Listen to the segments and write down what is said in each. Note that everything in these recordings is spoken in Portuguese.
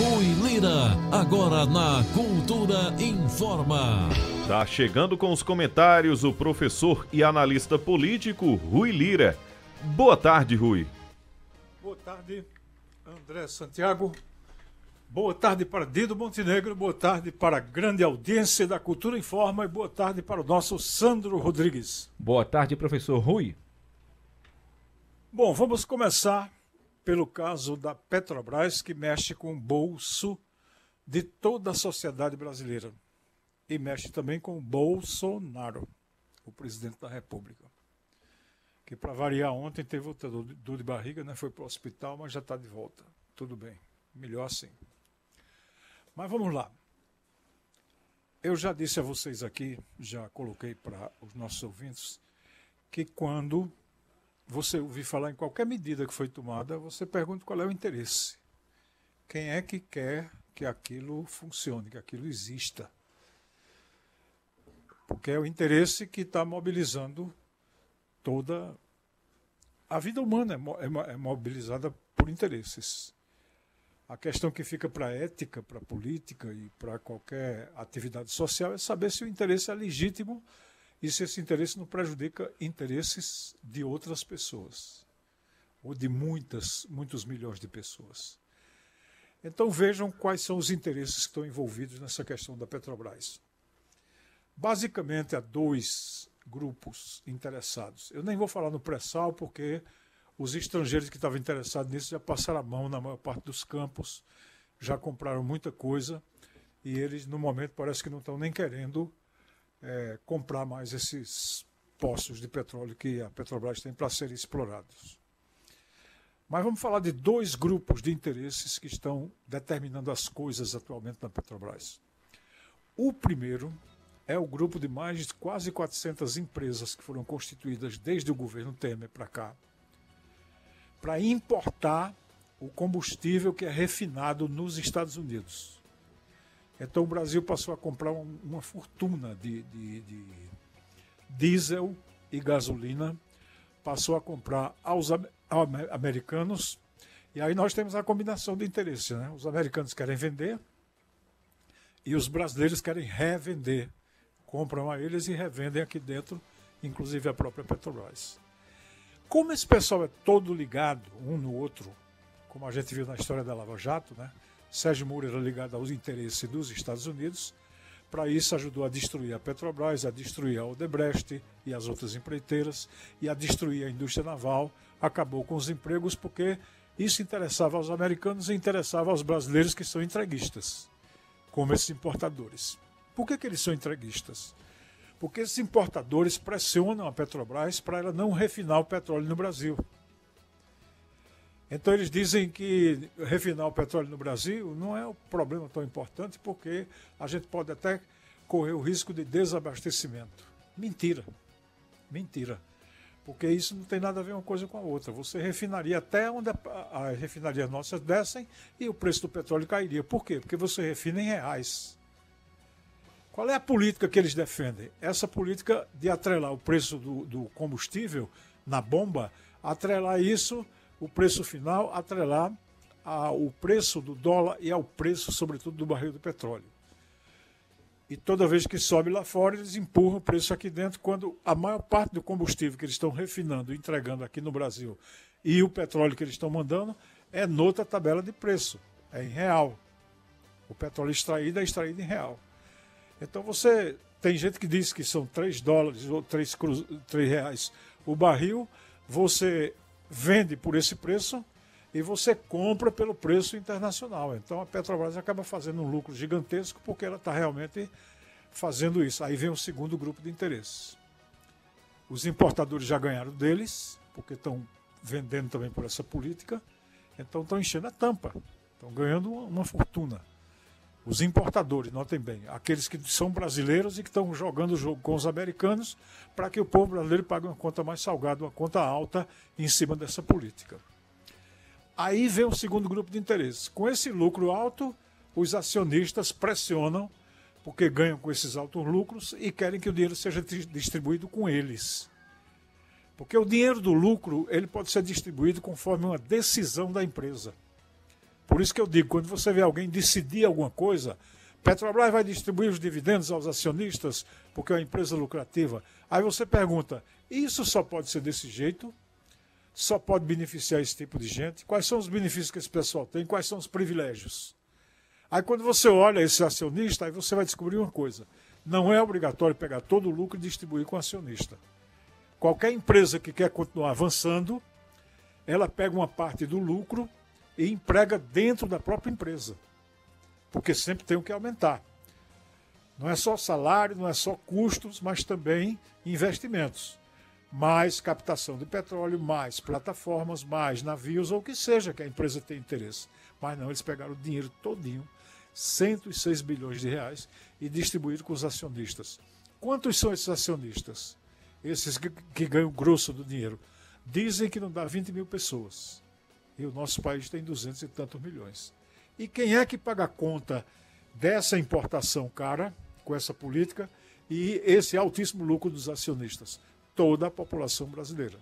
Rui Lira, agora na Cultura Informa. Tá chegando com os comentários o professor e analista político Rui Lira. Boa tarde, Rui. Boa tarde, André Santiago. Boa tarde para Dido Montenegro, boa tarde para a grande audiência da Cultura Informa e boa tarde para o nosso Sandro Rodrigues. Boa tarde, professor Rui. Bom, vamos começar pelo caso da Petrobras, que mexe com o bolso de toda a sociedade brasileira. E mexe também com Bolsonaro, o presidente da República. Que, para variar, ontem teve o dor de barriga, né? foi para o hospital, mas já está de volta. Tudo bem, melhor assim. Mas vamos lá. Eu já disse a vocês aqui, já coloquei para os nossos ouvintes, que quando você ouvir falar em qualquer medida que foi tomada, você pergunta qual é o interesse. Quem é que quer que aquilo funcione, que aquilo exista? Porque é o interesse que está mobilizando toda a vida humana, é, é mobilizada por interesses. A questão que fica para a ética, para a política e para qualquer atividade social é saber se o interesse é legítimo e se esse interesse não prejudica interesses de outras pessoas, ou de muitas, muitos milhões de pessoas. Então vejam quais são os interesses que estão envolvidos nessa questão da Petrobras. Basicamente há dois grupos interessados. Eu nem vou falar no pré-sal porque os estrangeiros que estavam interessados nisso já passaram a mão na maior parte dos campos, já compraram muita coisa e eles, no momento, parece que não estão nem querendo é, comprar mais esses poços de petróleo que a Petrobras tem para serem explorados. Mas vamos falar de dois grupos de interesses que estão determinando as coisas atualmente na Petrobras. O primeiro é o grupo de mais de quase 400 empresas que foram constituídas desde o governo Temer para cá, para importar o combustível que é refinado nos Estados Unidos. Então o Brasil passou a comprar uma fortuna de, de, de diesel e gasolina, passou a comprar aos americanos, e aí nós temos a combinação de interesse. Né? Os americanos querem vender e os brasileiros querem revender. Compram a eles e revendem aqui dentro, inclusive a própria Petrobras. Como esse pessoal é todo ligado um no outro, como a gente viu na história da Lava Jato, né? Sérgio Moro era ligado aos interesses dos Estados Unidos, para isso ajudou a destruir a Petrobras, a destruir a Odebrecht e as outras empreiteiras, e a destruir a indústria naval, acabou com os empregos, porque isso interessava aos americanos e interessava aos brasileiros que são entreguistas, como esses importadores. Por que, que eles são entreguistas? porque esses importadores pressionam a Petrobras para ela não refinar o petróleo no Brasil. Então eles dizem que refinar o petróleo no Brasil não é um problema tão importante, porque a gente pode até correr o risco de desabastecimento. Mentira. Mentira. Porque isso não tem nada a ver uma coisa com a outra. Você refinaria até onde as refinarias nossas descem e o preço do petróleo cairia. Por quê? Porque você refina em reais. Qual é a política que eles defendem? Essa política de atrelar o preço do, do combustível na bomba, atrelar isso, o preço final, atrelar ao preço do dólar e ao preço, sobretudo, do barril do petróleo. E toda vez que sobe lá fora, eles empurram o preço aqui dentro, quando a maior parte do combustível que eles estão refinando, entregando aqui no Brasil, e o petróleo que eles estão mandando, é noutra tabela de preço, é em real. O petróleo extraído é extraído em real. Então você tem gente que diz que são 3 dólares ou 3, 3 reais o barril, você vende por esse preço e você compra pelo preço internacional. Então a Petrobras acaba fazendo um lucro gigantesco porque ela está realmente fazendo isso. Aí vem o segundo grupo de interesses. Os importadores já ganharam deles, porque estão vendendo também por essa política, então estão enchendo a tampa, estão ganhando uma fortuna. Os importadores, notem bem, aqueles que são brasileiros e que estão jogando o jogo com os americanos para que o povo brasileiro pague uma conta mais salgada, uma conta alta em cima dessa política. Aí vem o segundo grupo de interesses. Com esse lucro alto, os acionistas pressionam, porque ganham com esses altos lucros e querem que o dinheiro seja distribuído com eles. Porque o dinheiro do lucro ele pode ser distribuído conforme uma decisão da empresa. Por isso que eu digo, quando você vê alguém decidir alguma coisa, Petrobras vai distribuir os dividendos aos acionistas porque é uma empresa lucrativa. Aí você pergunta, isso só pode ser desse jeito? Só pode beneficiar esse tipo de gente? Quais são os benefícios que esse pessoal tem? Quais são os privilégios? Aí quando você olha esse acionista, aí você vai descobrir uma coisa. Não é obrigatório pegar todo o lucro e distribuir com o acionista. Qualquer empresa que quer continuar avançando, ela pega uma parte do lucro e emprega dentro da própria empresa. Porque sempre tem o que aumentar. Não é só salário, não é só custos, mas também investimentos. Mais captação de petróleo, mais plataformas, mais navios, ou o que seja que a empresa tem interesse. Mas não, eles pegaram o dinheiro todinho, 106 bilhões de reais, e distribuíram com os acionistas. Quantos são esses acionistas? Esses que, que ganham grosso do dinheiro. Dizem que não dá 20 mil pessoas. E o nosso país tem 200 e tantos milhões. E quem é que paga a conta dessa importação cara, com essa política, e esse altíssimo lucro dos acionistas? Toda a população brasileira.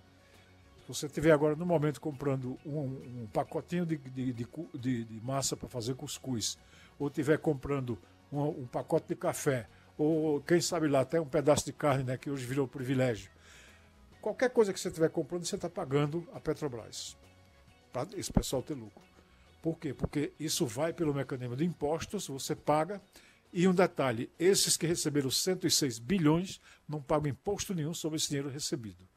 Se você estiver agora, no momento, comprando um, um pacotinho de, de, de, de massa para fazer cuscuz, ou estiver comprando um, um, pacote de café, ou quem sabe lá, até um pedaço de carne, né, que hoje virou privilégio. Qualquer coisa que você estiver comprando, você está pagando a Petrobras para esse pessoal ter lucro. Por quê? Porque isso vai pelo mecanismo de impostos, você paga. E um detalhe: esses que receberam 106 bilhões não pagam imposto nenhum sobre esse dinheiro recebido.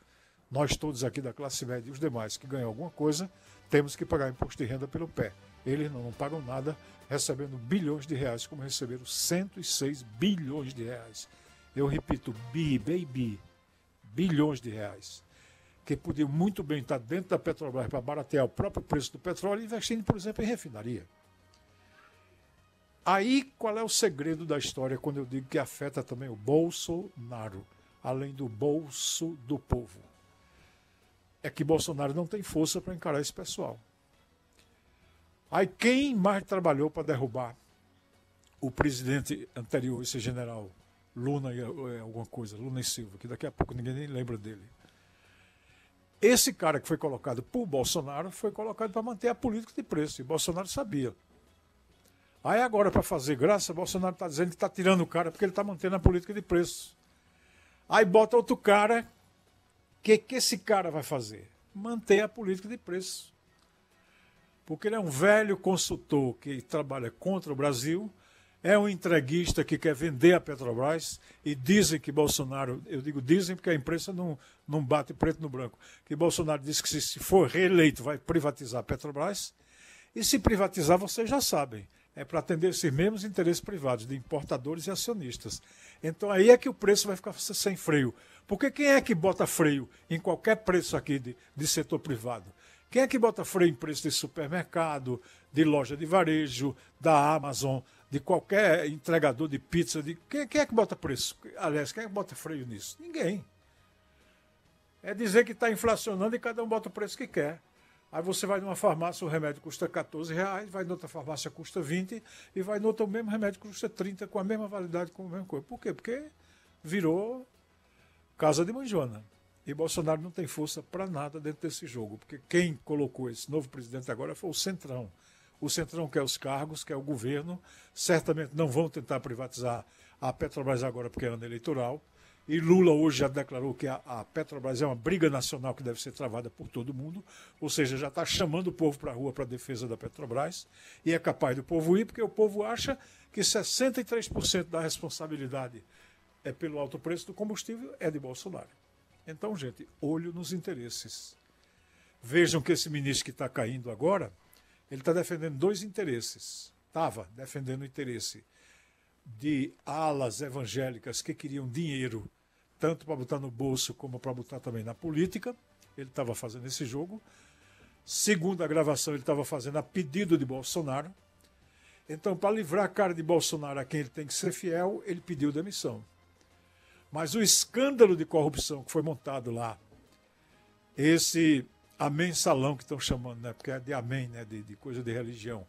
Nós todos aqui da classe média e os demais que ganham alguma coisa, temos que pagar imposto de renda pelo pé. Eles não, não pagam nada recebendo bilhões de reais, como receberam 106 bilhões de reais. Eu repito, bi, baby, bilhões de reais que podiam muito bem estar dentro da Petrobras para baratear o próprio preço do petróleo, investindo, por exemplo, em refinaria. Aí, qual é o segredo da história quando eu digo que afeta também o Bolsonaro, além do bolso do povo? É que Bolsonaro não tem força para encarar esse pessoal. Aí, quem mais trabalhou para derrubar o presidente anterior, esse general Luna e é, alguma coisa, Luna e Silva, que daqui a pouco ninguém nem lembra dele. Esse cara que foi colocado por Bolsonaro foi colocado para manter a política de preço, e Bolsonaro sabia. Aí agora, para fazer graça, Bolsonaro está dizendo que está tirando o cara porque ele está mantendo a política de preço. Aí bota outro cara, o que, que esse cara vai fazer? Manter a política de preço. Porque ele é um velho consultor que trabalha contra o Brasil, é um entreguista que quer vender a Petrobras e dizem que Bolsonaro, eu digo dizem porque a imprensa não, não bate preto no branco, que Bolsonaro disse que se, se for reeleito vai privatizar a Petrobras. E se privatizar, vocês já sabem, é para atender esses mesmos interesses privados, de importadores e acionistas. Então aí é que o preço vai ficar sem freio. Porque quem é que bota freio em qualquer preço aqui de, de setor privado? Quem é que bota freio em preço de supermercado, de loja de varejo, da Amazon, de qualquer entregador de pizza, de quem, quem, é que bota preço? Aliás, quem é que bota freio nisso? Ninguém. É dizer que está inflacionando e cada um bota o preço que quer. Aí você vai numa farmácia, o remédio custa 14 reais, vai noutra farmácia custa 20 e vai noutra o mesmo remédio custa 30 com a mesma validade, com a mesma coisa. Por quê? Porque virou casa de manjona. E Bolsonaro não tem força para nada dentro desse jogo, porque quem colocou esse novo presidente agora foi o Centrão. O Centrão quer os cargos, quer o governo. Certamente não vão tentar privatizar a Petrobras agora porque é ano eleitoral. E Lula hoje já declarou que a, Petrobras é uma briga nacional que deve ser travada por todo mundo, ou seja, já está chamando o povo para a rua para a defesa da Petrobras, e é capaz do povo ir, porque o povo acha que 63% da responsabilidade é pelo alto preço do combustível é de Bolsonaro. Então, gente, olho nos interesses. Vejam que esse ministro que está caindo agora ele está defendendo dois interesses. Estava defendendo o interesse de alas evangélicas que queriam dinheiro, tanto para botar no bolso como para botar também na política. Ele estava fazendo esse jogo. Segundo a gravação, ele estava fazendo a pedido de Bolsonaro. Então, para livrar a cara de Bolsonaro a quem ele tem que ser fiel, ele pediu demissão. Mas o escândalo de corrupção que foi montado lá, esse Amém Salão, que estão chamando, né? porque é de Amém, né? de, de coisa de religião,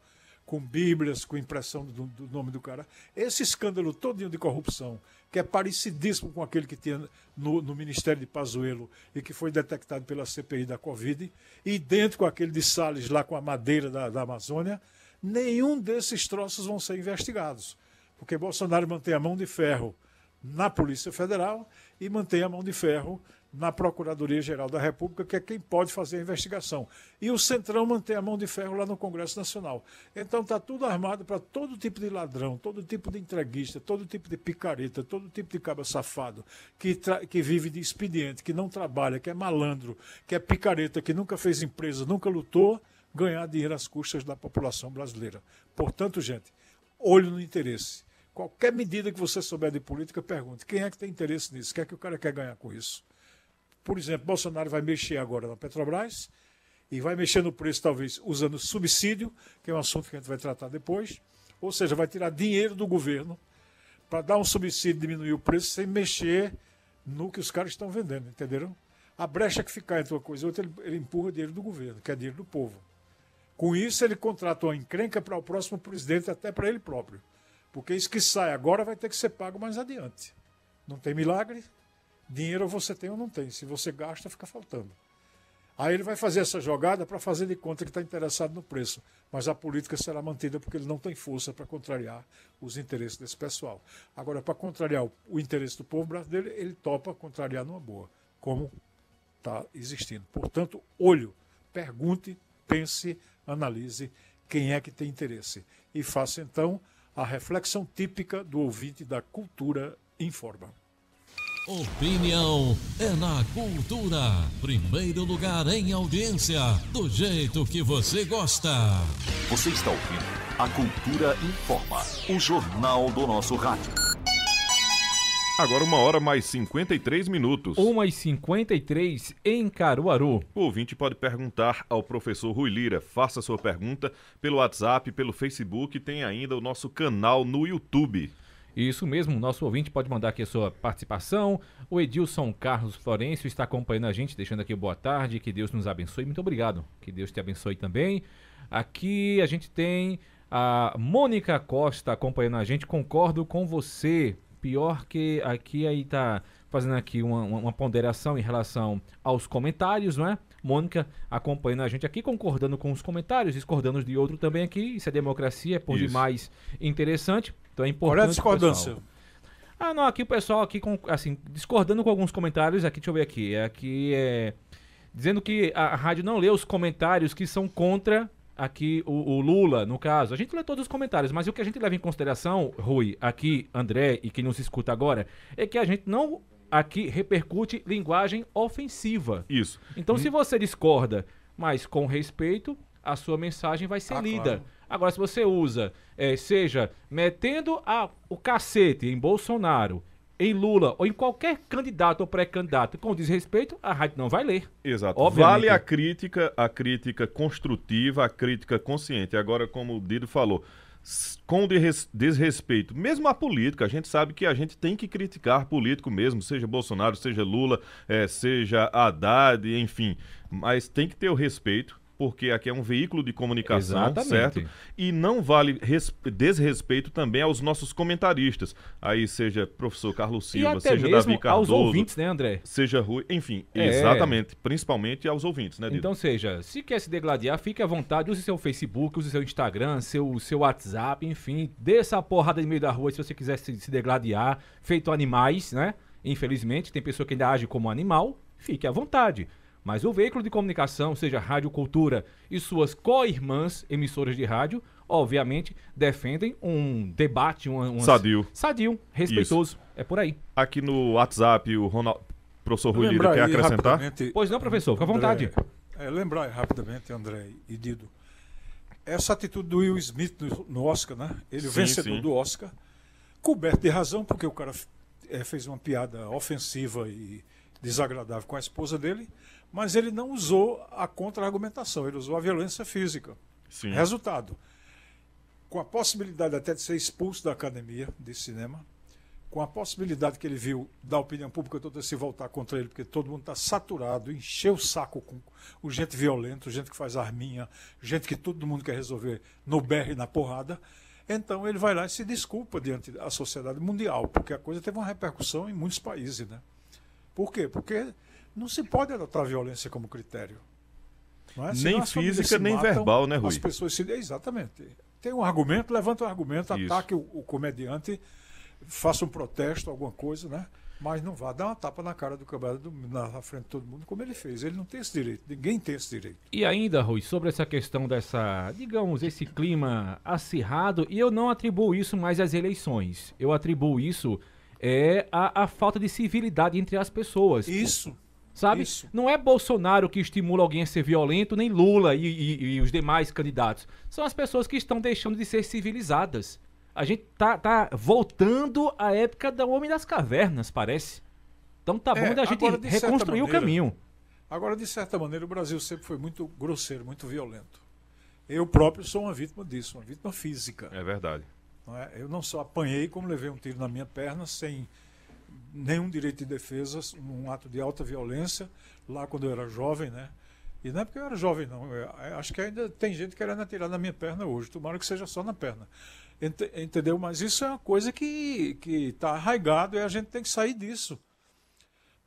com Bíblias, com impressão do, do, nome do cara. Esse escândalo todinho de corrupção, que é parecidíssimo com aquele que tinha no, no Ministério de Pazuello e que foi detectado pela CPI da Covid, e dentro com aquele de Salles lá com a madeira da, da Amazônia, nenhum desses troços vão ser investigados. Porque Bolsonaro mantém a mão de ferro na Polícia Federal e mantém a mão de ferro na Procuradoria-Geral da República, que é quem pode fazer a investigação. E o Centrão mantém a mão de ferro lá no Congresso Nacional. Então está tudo armado para todo tipo de ladrão, todo tipo de entreguista, todo tipo de picareta, todo tipo de caba safado, que, que vive de expediente, que não trabalha, que é malandro, que é picareta, que nunca fez empresa, nunca lutou, ganhar dinheiro às custas da população brasileira. Portanto, gente, olho no interesse. Qualquer medida que você souber de política, pergunte: quem é que tem interesse nisso? O que é que o cara quer ganhar com isso? Por exemplo, Bolsonaro vai mexer agora na Petrobras e vai mexer no preço, talvez, usando subsídio, que é um assunto que a gente vai tratar depois. Ou seja, vai tirar dinheiro do governo para dar um subsídio, diminuir o preço, sem mexer no que os caras estão vendendo, entenderam? A brecha que ficar entre uma coisa e outra, ele, ele empurra dinheiro do governo, que é dinheiro do povo. Com isso, ele contrata uma encrenca para o próximo presidente, até para ele próprio. Porque isso que sai agora vai ter que ser pago mais adiante. Não tem milagre, Dinheiro você tem ou não tem. Se você gasta, fica faltando. Aí ele vai fazer essa jogada para fazer de conta que está interessado no preço. Mas a política será mantida porque ele não tem força para contrariar os interesses desse pessoal. Agora, para contrariar o, o, interesse do povo brasileiro, ele topa contrariar numa boa, como está existindo. Portanto, olho, pergunte, pense, analise quem é que tem interesse. E faça então a reflexão típica do ouvinte da cultura informa. Opinião é na cultura. Primeiro lugar em audiência, do jeito que você gosta. Você está ouvindo a Cultura Informa, o jornal do nosso rádio. Agora uma hora mais 53 minutos. Uma e 53 em Caruaru. O ouvinte pode perguntar ao professor Rui Lira. Faça sua pergunta pelo WhatsApp, pelo Facebook tem ainda o nosso canal no YouTube. Isso mesmo, nosso ouvinte pode mandar aqui a sua participação. O Edilson Carlos Florencio está acompanhando a gente, deixando aqui boa tarde, que Deus nos abençoe. Muito obrigado, que Deus te abençoe também. Aqui a gente tem a Mônica Costa acompanhando a gente, concordo com você. Pior que aqui aí tá fazendo aqui uma, uma, ponderação em relação aos comentários, não é? Mônica acompanhando a gente aqui, concordando com os comentários, discordando de outro também aqui. Isso é democracia, é por Isso. demais interessante. Então é importante. É a discordância? Ah, não, aqui o pessoal aqui com, assim, discordando com alguns comentários aqui, deixa eu ver aqui. É aqui é dizendo que a rádio não lê os comentários que são contra aqui o, o, Lula, no caso. A gente lê todos os comentários, mas o que a gente leva em consideração, Rui, aqui, André e quem nos escuta agora, é que a gente não aqui repercute linguagem ofensiva. Isso. Então, hum. se você discorda, mas com respeito, a sua mensagem vai ser ah, lida. Claro. Agora, se você usa, é, seja metendo a, o cacete em Bolsonaro, em Lula ou em qualquer candidato ou pré-candidato com desrespeito, a rádio não vai ler. Exato. Obviamente. Vale a crítica, a crítica construtiva, a crítica consciente. Agora, como o Dido falou, com desrespeito, mesmo a política, a gente sabe que a gente tem que criticar político mesmo, seja Bolsonaro, seja Lula, é, seja Haddad, enfim, mas tem que ter o respeito porque aqui é um veículo de comunicação, Exatamente. certo? E não vale desrespeito também aos nossos comentaristas. Aí seja professor Carlos Silva, seja Davi Cardoso, aos ouvintes, né, André? Seja Rui, enfim, é. exatamente, principalmente aos ouvintes, né, Dido? Então, seja, se quer se degladiar, fique à vontade, use seu Facebook, use seu Instagram, seu, seu WhatsApp, enfim, dê essa porrada no meio da rua se você quiser se, se degladiar, feito animais, né? Infelizmente, tem pessoa que ainda age como animal, fique à vontade. Mas o veículo de comunicação, seja Rádio Cultura e suas co-irmãs emissoras de rádio, obviamente defendem um debate, um, sadio, sadio, respeitoso. Isso. É por aí. Aqui no WhatsApp, o Ronald, professor Rui Lira quer acrescentar? Pois não, professor, fica à vontade. É, lembrar rapidamente, André e Dido, essa atitude do Will Smith no, no Oscar, né? Ele, sim, vencedor sim. do Oscar, coberto de razão, porque o cara é, fez uma piada ofensiva e desagradável com a esposa dele, mas ele não usou a contra-argumentação, ele usou a violência física. Sim. Resultado: com a possibilidade até de ser expulso da academia de cinema, com a possibilidade que ele viu da opinião pública toda se voltar contra ele, porque todo mundo está saturado, encheu o saco com o gente violento, gente que faz arminha, gente que todo mundo quer resolver no berre e na porrada. Então ele vai lá e se desculpa diante da sociedade mundial, porque a coisa teve uma repercussão em muitos países. Né? Por quê? Porque não se pode adotar a violência como critério. É? Nem física, nem matam, verbal, né, Rui? As pessoas se. Exatamente. tem um argumento, levanta um argumento, Isso. ataque o, o comediante, faça um protesto, alguma coisa, né? Mas não vá dar uma tapa na cara do camarada do- na frente de todo mundo, como ele fez. Ele não tem esse direito, ninguém tem esse direito. E ainda, Rui, sobre essa questão dessa, digamos, esse clima acirrado, e eu não atribuo isso mais às eleições. Eu atribuo isso é a, a falta de civilidade entre as pessoas. Isso. Sabe? Isso. Não é Bolsonaro que estimula alguém a ser violento, nem Lula e, e- e os demais candidatos. São as pessoas que estão deixando de ser civilizadas. A gente tá, tá voltando à época do Homem das Cavernas, parece. Então tá bom É, da gente agora, reconstruir o maneira, caminho. Agora, de certa maneira, o Brasil sempre foi muito grosseiro, muito violento. Eu próprio sou uma vítima disso, uma vítima física. É verdade. não é? Eu não só apanhei, como levei um tiro na minha perna sem nenhum direito de defesa, num ato de alta violência, lá quando eu era jovem, né? E não é porque eu era jovem, não. Eu, eu acho que ainda tem gente querendo atirar na minha perna hoje. Tomara que seja só na perna. Ente- Entendeu? Mas isso é uma coisa que está arraigado e a gente tem que sair disso.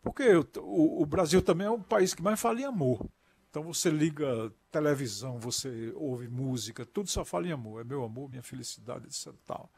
Porque o, o- o Brasil também é o país que mais fala em amor. Então você liga televisão, você ouve música, tudo só fala em amor. É meu amor, minha felicidade, etc. Tal.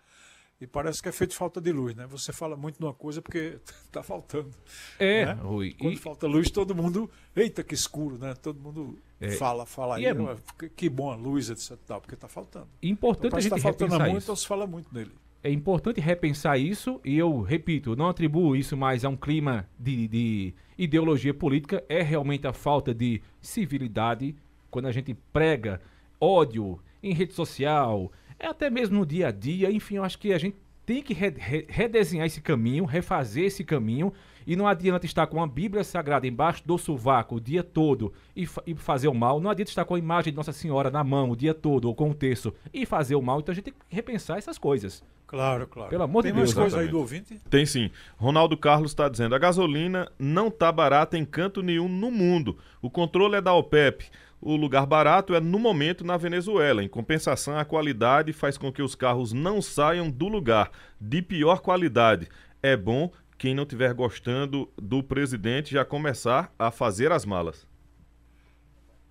E parece que é feito falta de luz, né? Você fala muito numa coisa porque está faltando. É, né? Rui. Quando E, falta luz, todo mundo. Eita, que escuro, né? Todo mundo É. fala, fala E aí. é- "Ah, que, bom a luz, etc. Tal, porque está faltando. importante Então, a gente está faltando repensar amor, isso. então se fala muito nele. É importante repensar isso e eu repito, não atribuo isso mais a um clima de, de ideologia política, é realmente a falta de civilidade quando a gente prega ódio em rede social, é até mesmo no dia a dia, enfim, eu acho que a gente tem que re- re- redesenhar esse caminho, refazer esse caminho e não adianta estar com a Bíblia Sagrada embaixo do sovaco o dia todo e, fa- e fazer o mal, não adianta estar com a imagem de Nossa Senhora na mão o dia todo ou com o terço e fazer o mal, então a gente tem que repensar essas coisas. Claro, claro. Pelo amor de Tem mais Deus, coisa aí do ouvinte? Tem sim. Ronaldo Carlos está dizendo: a gasolina não tá barata em canto nenhum no mundo. O controle é da OPEP. O lugar barato é no momento na Venezuela. Em compensação, a qualidade faz com que os carros não saiam do lugar. De pior qualidade. É bom quem não estiver gostando do presidente já começar a fazer as malas.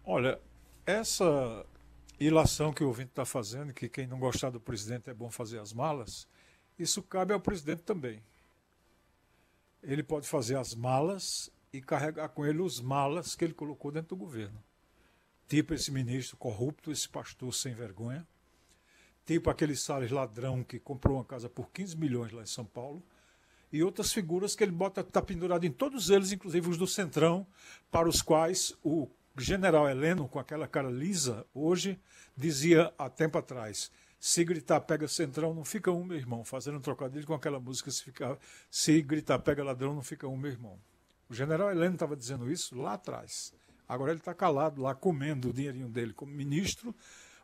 Olha, essa ilação que o ouvinte está fazendo, que quem não gostar do presidente é bom fazer as malas, isso cabe ao presidente também. Ele pode fazer as malas e carregar com ele os malas que ele colocou dentro do governo. Tipo esse ministro corrupto, esse pastor sem vergonha. Tipo aquele Salles ladrão que comprou uma casa por 15 milhões lá em São Paulo. E outras figuras que ele bota, está pendurado em todos eles, inclusive os do Centrão, para os quais o general Heleno, com aquela cara lisa, hoje dizia há tempo atrás: se gritar pega centrão, não fica um, meu irmão. Fazendo um trocadilho com aquela música: se, se gritar pega ladrão, não fica um, meu irmão. O general Heleno estava dizendo isso lá atrás. Agora ele está calado lá, comendo o dinheirinho dele como ministro,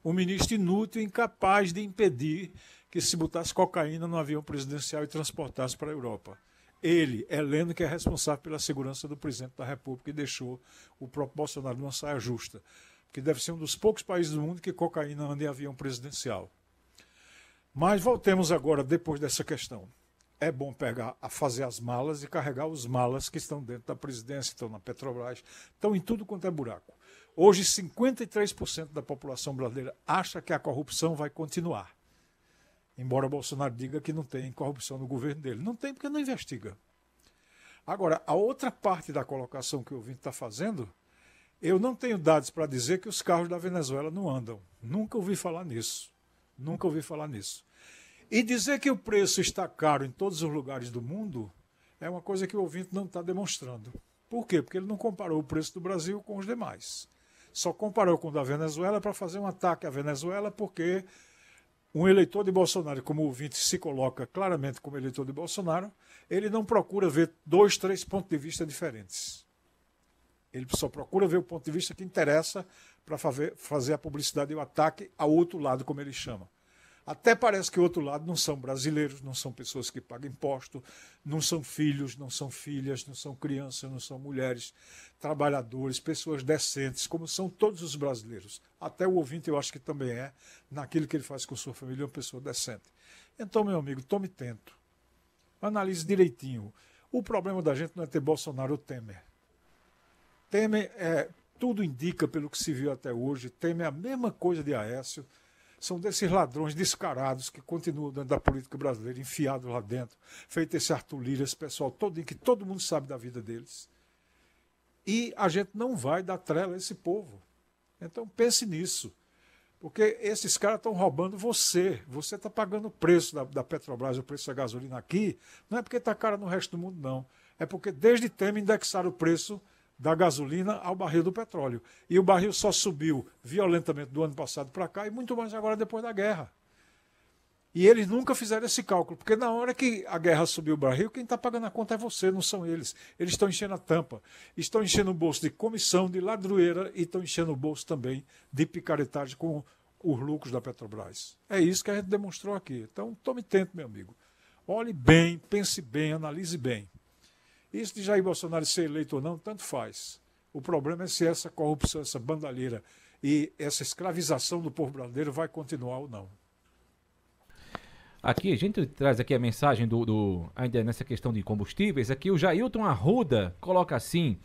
um ministro inútil, incapaz de impedir que se botasse cocaína no avião presidencial e transportasse para a Europa. Ele, Heleno, que é responsável pela segurança do presidente da República e deixou o Bolsonaro numa saia justa. Porque deve ser um dos poucos países do mundo que cocaína anda em avião presidencial. Mas voltemos agora, depois dessa questão. É bom pegar, a fazer as malas e carregar os malas que estão dentro da presidência, estão na Petrobras, estão em tudo quanto é buraco. Hoje, 53% da população brasileira acha que a corrupção vai continuar. Embora Bolsonaro diga que não tem corrupção no governo dele. Não tem porque não investiga. Agora, a outra parte da colocação que o ouvinte está fazendo, eu não tenho dados para dizer que os carros da Venezuela não andam. Nunca ouvi falar nisso. Nunca ouvi falar nisso. E dizer que o preço está caro em todos os lugares do mundo é uma coisa que o ouvinte não está demonstrando. Por quê? Porque ele não comparou o preço do Brasil com os demais. Só comparou com o da Venezuela para fazer um ataque à Venezuela, porque um eleitor de Bolsonaro, como o ouvinte se coloca claramente como eleitor de Bolsonaro, ele não procura ver dois, três pontos de vista diferentes. Ele só procura ver o ponto de vista que interessa para fazer a publicidade e o ataque ao outro lado, como ele chama. Até parece que o outro lado não são brasileiros, não são pessoas que pagam imposto, não são filhos, não são filhas, não são crianças, não são mulheres, trabalhadores, pessoas decentes, como são todos os brasileiros. Até o ouvinte eu acho que também é, naquilo que ele faz com sua família, uma pessoa decente. Então, meu amigo, tome tento. Analise direitinho. O problema da gente não é ter Bolsonaro ou Temer. Temer, é, tudo indica, pelo que se viu até hoje, Temer é a mesma coisa de Aécio são desses ladrões descarados que continuam dentro da política brasileira, enfiados lá dentro, feito esse Arthur Lira, esse pessoal todo, que todo mundo sabe da vida deles. E a gente não vai dar trela a esse povo. Então pense nisso. Porque esses caras estão roubando você. Você está pagando o preço da, da, Petrobras, o preço da gasolina aqui. Não é porque está cara no resto do mundo, não. É porque desde Temer indexaram o preço da gasolina ao barril do petróleo. E o barril só subiu violentamente do ano passado para cá e muito mais agora depois da guerra. E eles nunca fizeram esse cálculo, porque na hora que a guerra subiu o barril, quem está pagando a conta é você, não são eles. Eles estão enchendo a tampa, estão enchendo o bolso de comissão, de ladroeira e estão enchendo o bolso também de picaretagem com os lucros da Petrobras. É isso que a gente demonstrou aqui. Então, tome tempo, meu amigo. Olhe bem, pense bem, analise bem. Isso de Jair Bolsonaro ser eleito ou não, tanto faz. O problema é se essa corrupção, essa bandalheira e essa escravização do povo brasileiro vai continuar ou não. Aqui, a gente traz aqui a mensagem do, do ainda nessa questão de combustíveis. Aqui o Jailton Arruda coloca assim: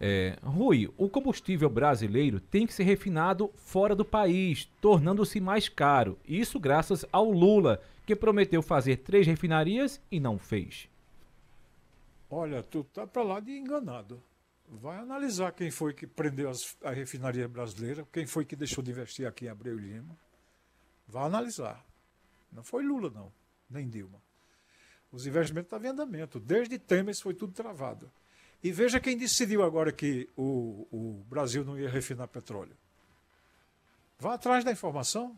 é, Rui, o combustível brasileiro tem que ser refinado fora do país, tornando-se mais caro. Isso graças ao Lula, que prometeu fazer três refinarias e não fez. Olha, tu tá para lá de enganado. Vai analisar quem foi que prendeu as, a refinaria brasileira, quem foi que deixou de investir aqui em Abreu Lima. Vai analisar. Não foi Lula, não, nem Dilma. Os investimentos estavam em andamento. Desde Temer foi tudo travado. E veja quem decidiu agora que o, o Brasil não ia refinar petróleo. Vá atrás da informação.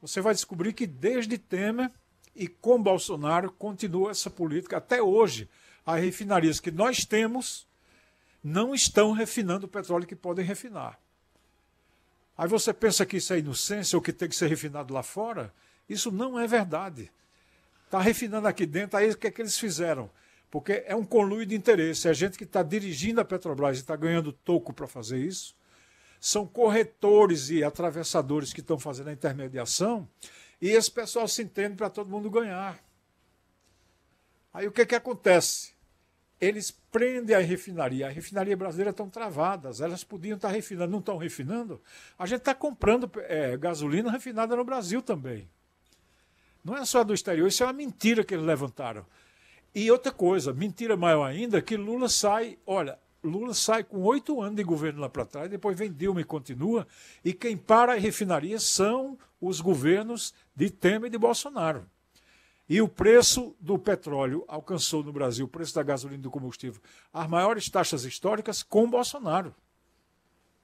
Você vai descobrir que desde Temer e com Bolsonaro continua essa política até hoje as refinarias que nós temos não estão refinando o petróleo que podem refinar. Aí você pensa que isso é inocência ou que tem que ser refinado lá fora? Isso não é verdade. Está refinando aqui dentro, aí o que, é que eles fizeram? Porque é um conluio de interesse. É gente que está dirigindo a Petrobras e está ganhando toco para fazer isso. São corretores e atravessadores que estão fazendo a intermediação. E esse pessoal se entende para todo mundo ganhar. Aí o que, é que acontece? Eles prendem a refinaria. A refinaria brasileira estão travadas, elas podiam estar refinando, não estão refinando. A gente está comprando é, gasolina refinada no Brasil também. Não é só do exterior, isso é uma mentira que eles levantaram. E outra coisa, mentira maior ainda, que Lula sai, olha, Lula sai com oito anos de governo lá para trás, depois vem Dilma e continua, e quem para a refinaria são os governos de Temer e de Bolsonaro. E o preço do petróleo alcançou no Brasil, o preço da gasolina e do combustível, as maiores taxas históricas com Bolsonaro.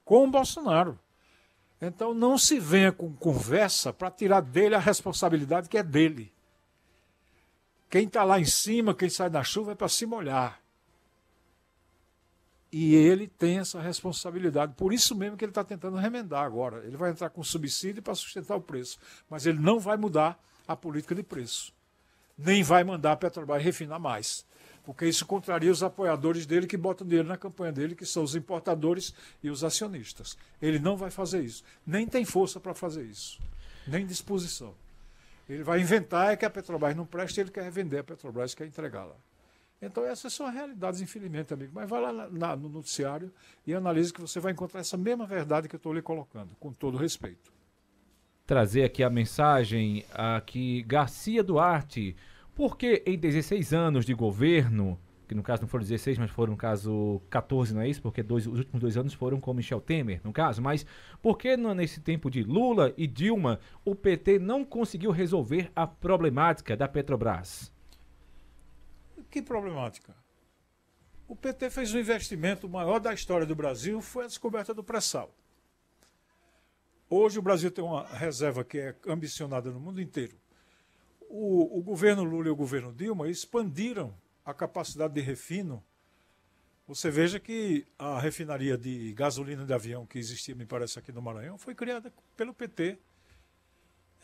Com Bolsonaro. Então não se venha com conversa para tirar dele a responsabilidade que é dele. Quem está lá em cima, quem sai da chuva é para se molhar. E ele tem essa responsabilidade. Por isso mesmo que ele está tentando remendar agora. Ele vai entrar com subsídio para sustentar o preço. Mas ele não vai mudar a política de preço nem vai mandar a Petrobras refinar mais. Porque isso contraria os apoiadores dele que botam dinheiro na campanha dele, que são os importadores e os acionistas. Ele não vai fazer isso. Nem tem força para fazer isso. Nem disposição. Ele vai inventar é que a Petrobras não presta ele quer vender a Petrobras, quer entregá-la. Então essas são as realidades, infelizmente, amigo. Mas vai lá na, no noticiário e analise que você vai encontrar essa mesma verdade que eu estou lhe colocando, com todo respeito trazer aqui a mensagem aqui Garcia Duarte. Porque em 16 anos de governo, que no caso não foram 16, mas foram no caso 14, não é isso? Porque dois, os últimos dois anos foram com Michel Temer, no caso. Mas por que nesse tempo de Lula e Dilma o PT não conseguiu resolver a problemática da Petrobras? Que problemática? O PT fez um investimento maior da história do Brasil, foi a descoberta do pré-sal. Hoje o Brasil tem uma reserva que é ambicionada no mundo inteiro. O, o governo Lula e o governo Dilma expandiram a capacidade de refino. Você veja que a refinaria de gasolina de avião que existia, me parece, aqui no Maranhão, foi criada pelo PT.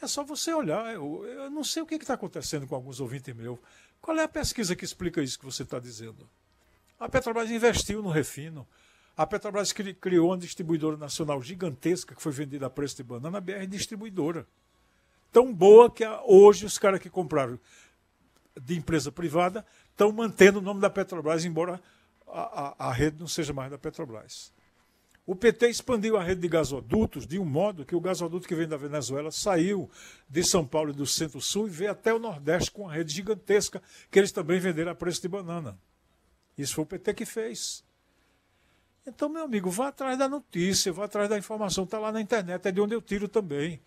É só você olhar. Eu, eu não sei o que está acontecendo com alguns ouvintes meus. Qual é a pesquisa que explica isso que você está dizendo? A Petrobras investiu no refino. A Petrobras criou uma distribuidora nacional gigantesca que foi vendida a preço de banana, a BR Distribuidora. Tão boa que hoje os caras que compraram de empresa privada estão mantendo o nome da Petrobras, embora a, a, a rede não seja mais da Petrobras. O PT expandiu a rede de gasodutos de um modo que o gasoduto que vem da Venezuela saiu de São Paulo e do Centro-Sul e veio até o Nordeste com uma rede gigantesca que eles também venderam a preço de banana. Isso foi o PT que fez. Então, meu amigo, vá atrás da notícia, vá atrás da informação, está lá na internet, é de onde eu tiro também.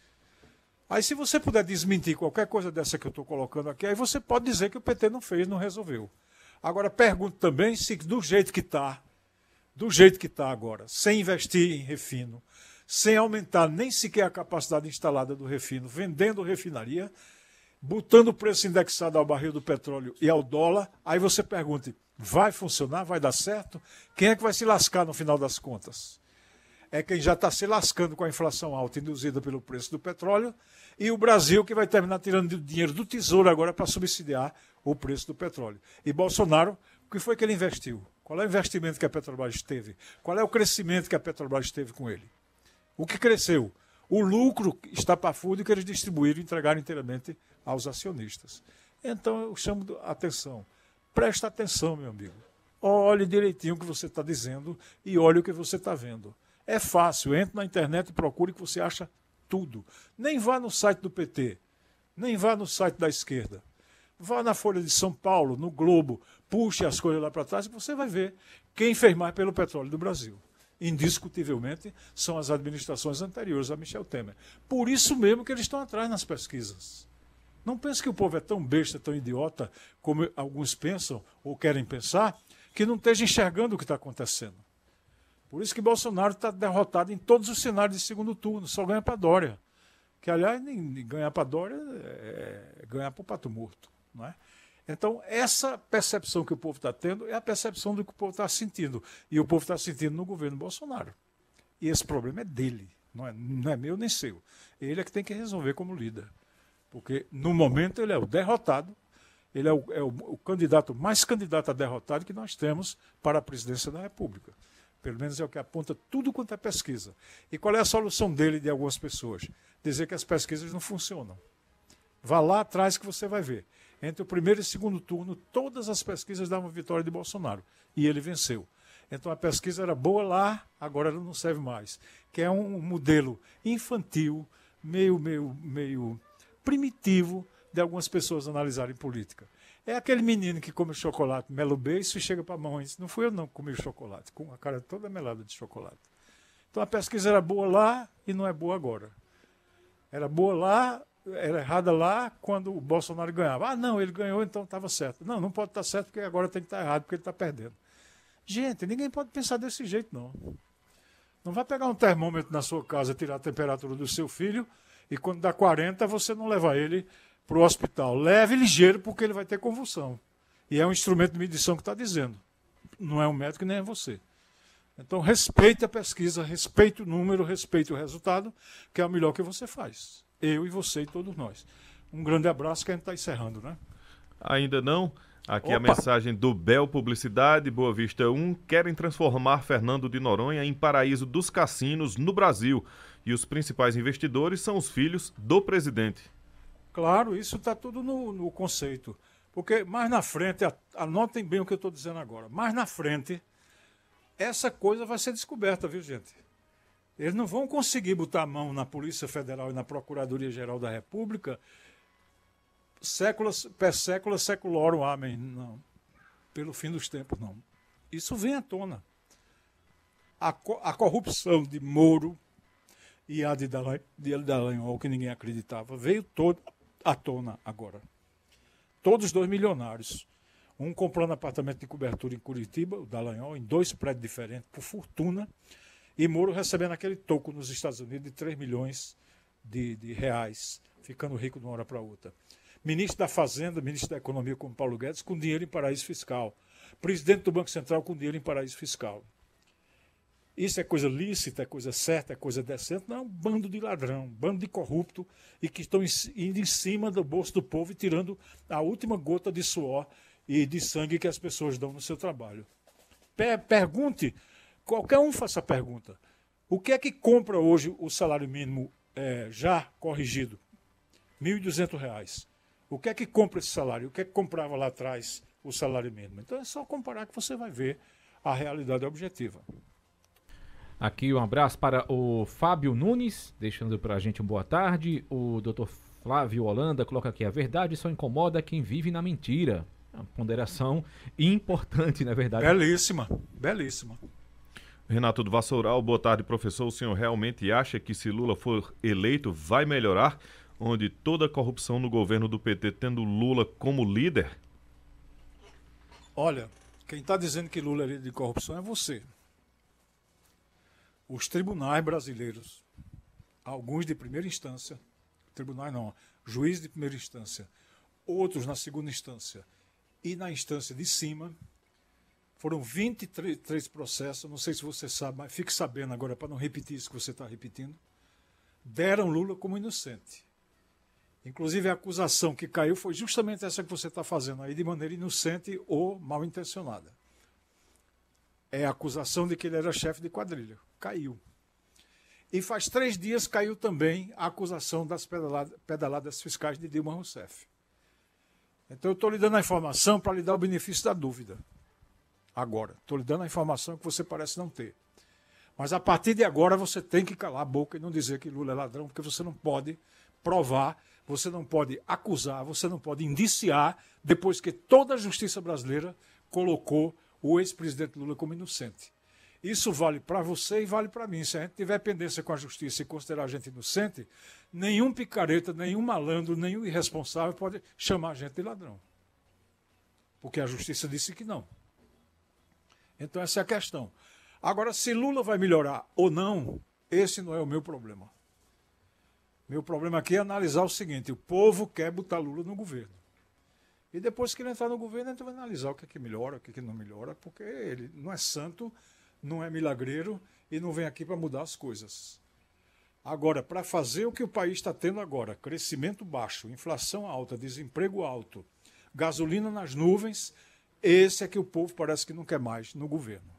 Aí, se você puder desmentir qualquer coisa dessa que eu estou colocando aqui, aí você pode dizer que o PT não fez, não resolveu. Agora, pergunto também se do jeito que está, do jeito que está agora, sem investir em refino, sem aumentar nem sequer a capacidade instalada do refino, vendendo refinaria, botando o preço indexado ao barril do petróleo e ao dólar, aí você pergunte, vai funcionar, vai dar certo? Quem é que vai se lascar no final das contas? É quem já está se lascando com a inflação alta induzida pelo preço do petróleo e o Brasil que vai terminar tirando dinheiro do tesouro agora para subsidiar o preço do petróleo. E Bolsonaro, o que foi que ele investiu? Qual é o investimento que a Petrobras teve? Qual é o crescimento que a Petrobras teve com ele? O que cresceu? O lucro estapafúrdio que eles distribuíram e entregaram inteiramente aos acionistas. Então eu chamo a atenção. Presta atenção, meu amigo. Olhe direitinho o que você está dizendo e olhe o que você está vendo. É fácil, entre na internet e procure que você acha tudo. Nem vá no site do PT, nem vá no site da esquerda. Vá na Folha de São Paulo, no Globo, puxe as coisas lá para trás e você vai ver quem fez mais pelo petróleo do Brasil. Indiscutivelmente, são as administrações anteriores a Michel Temer. Por isso mesmo que eles estão atrás nas pesquisas. Não pense que o povo é tão besta, tão idiota, como alguns pensam ou querem pensar, que não esteja enxergando o que está acontecendo. Por isso que Bolsonaro está derrotado em todos os cenários de segundo turno, só ganha para Dória. Que, aliás, nem, ganhar para Dória é ganhar para o pato morto. Não é? Então, essa percepção que o povo está tendo é a percepção do que o povo está sentindo. E o povo está sentindo no governo Bolsonaro. E esse problema é dele, não é, não é meu nem seu. Ele é que tem que resolver como líder. Porque, no momento, ele é o derrotado, ele é o, é o, o candidato mais candidato a derrotado que nós temos para a presidência da República. Pelo menos é o que aponta tudo quanto é pesquisa. E qual é a solução dele e de algumas pessoas? Dizer que as pesquisas não funcionam. Vá lá atrás que você vai ver. Entre o primeiro e o segundo turno, todas as pesquisas davam vitória de Bolsonaro. E ele venceu. Então a pesquisa era boa lá, agora ela não serve mais. Que é um modelo infantil, meio, meio, meio primitivo de algumas pessoas analisarem política. É aquele menino que come chocolate melo beijo e chega para a mãe e diz, não fui eu não que comi chocolate, com a cara toda melada de chocolate. Então a pesquisa era boa lá e não é boa agora. Era boa lá, era errada lá quando o Bolsonaro ganhava. Ah, não, ele ganhou, então estava certo. Não, não pode estar tá certo porque agora tem que estar tá errado, porque ele está perdendo. Gente, ninguém pode pensar desse jeito, não. Não vai pegar um termômetro na sua casa, tirar a temperatura do seu filho e quando dá 40, você não leva ele para o hospital. Leve ligeiro, porque ele vai ter convulsão. E é um instrumento de medição que está dizendo. Não é um médico nem é você. Então, respeite a pesquisa, respeite o número, respeite o resultado, que é o melhor que você faz. Eu e você e todos nós. Um grande abraço que a gente está encerrando, né? Ainda não. Aqui Opa. a mensagem do Bel Publicidade, Boa Vista 1. Querem transformar Fernando de Noronha em paraíso dos cassinos no Brasil e os principais investidores são os filhos do presidente. Claro, isso está tudo no, no, conceito. Porque mais na frente, anotem bem o que eu estou dizendo agora, mais na frente, essa coisa vai ser descoberta, viu, gente? Eles não vão conseguir botar a mão na Polícia Federal e na Procuradoria-Geral da República séculos, per sécula seculorum, amém. Não. Pelo fim dos tempos, não. Isso vem à tona. A, a corrupção de Moro, e a de Dallagnol, que ninguém acreditava, veio todo à tona agora. Todos dois milionários. Um comprando apartamento de cobertura em Curitiba, o Dallagnol, em dois prédios diferentes, por fortuna, e Moro recebendo aquele toco nos Estados Unidos de 3 milhões de, de reais, ficando rico de uma hora para outra. Ministro da Fazenda, ministro da Economia, como Paulo Guedes, com dinheiro em paraíso fiscal. Presidente do Banco Central com dinheiro em paraíso fiscal. Isso é coisa lícita, é coisa certa, é coisa decente? Não, é um bando de ladrão, um bando de corrupto e que estão indo em cima do bolso do povo e tirando a última gota de suor e de sangue que as pessoas dão no seu trabalho. Pergunte, qualquer um faça a pergunta. O que é que compra hoje o salário mínimo é, já corrigido? R$ 1.200. O que é que compra esse salário? O que é que comprava lá atrás o salário mínimo? Então é só comparar que você vai ver a realidade objetiva. Aqui um abraço para o Fábio Nunes, deixando para a gente um boa tarde. O doutor Flávio Holanda coloca aqui: a verdade só incomoda quem vive na mentira. Uma ponderação importante, na verdade. Belíssima, belíssima. Renato do Vassoural, boa tarde, professor. O senhor realmente acha que se Lula for eleito, vai melhorar? Onde toda a corrupção no governo do PT tendo Lula como líder? Olha, quem está dizendo que Lula é líder de corrupção é você. Os tribunais brasileiros, alguns de primeira instância, tribunais não, juízes de primeira instância, outros na segunda instância e na instância de cima, foram 23 processos, não sei se você sabe, mas fique sabendo agora para não repetir isso que você está repetindo, deram Lula como inocente. Inclusive a acusação que caiu foi justamente essa que você está fazendo aí, de maneira inocente ou mal intencionada. É a acusação de que ele era chefe de quadrilha. Caiu. E faz três dias caiu também a acusação das pedaladas, pedaladas fiscais de Dilma Rousseff. Então eu estou lhe dando a informação para lhe dar o benefício da dúvida. Agora, estou lhe dando a informação que você parece não ter. Mas a partir de agora você tem que calar a boca e não dizer que Lula é ladrão, porque você não pode provar, você não pode acusar, você não pode indiciar, depois que toda a justiça brasileira colocou o ex-presidente Lula como inocente. Isso vale para você e vale para mim. Se a gente tiver pendência com a justiça e considerar a gente inocente, nenhum picareta, nenhum malandro, nenhum irresponsável pode chamar a gente de ladrão. Porque a justiça disse que não. Então essa é a questão. Agora, se Lula vai melhorar ou não, esse não é o meu problema. Meu problema aqui é analisar o seguinte: o povo quer botar Lula no governo. E depois que ele entrar no governo, a gente vai analisar o que é que melhora, o que, é que não melhora, porque ele não é santo, não é milagreiro e não vem aqui para mudar as coisas. Agora, para fazer o que o país está tendo agora, crescimento baixo, inflação alta, desemprego alto, gasolina nas nuvens, esse é que o povo parece que não quer mais no governo.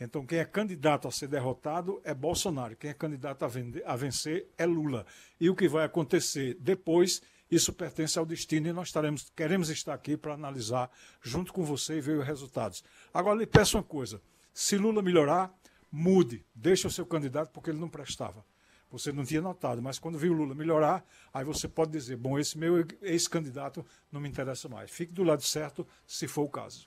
Então, quem é candidato a ser derrotado é Bolsonaro, quem é candidato a, vender, a vencer é Lula. E o que vai acontecer depois, isso pertence ao destino e nós estaremos, queremos estar aqui para analisar junto com você e ver os resultados. Agora, lhe peço uma coisa: se Lula melhorar, mude, deixe o seu candidato porque ele não prestava. Você não tinha notado, mas quando viu o Lula melhorar, aí você pode dizer: bom, esse meu ex-candidato não me interessa mais. Fique do lado certo, se for o caso.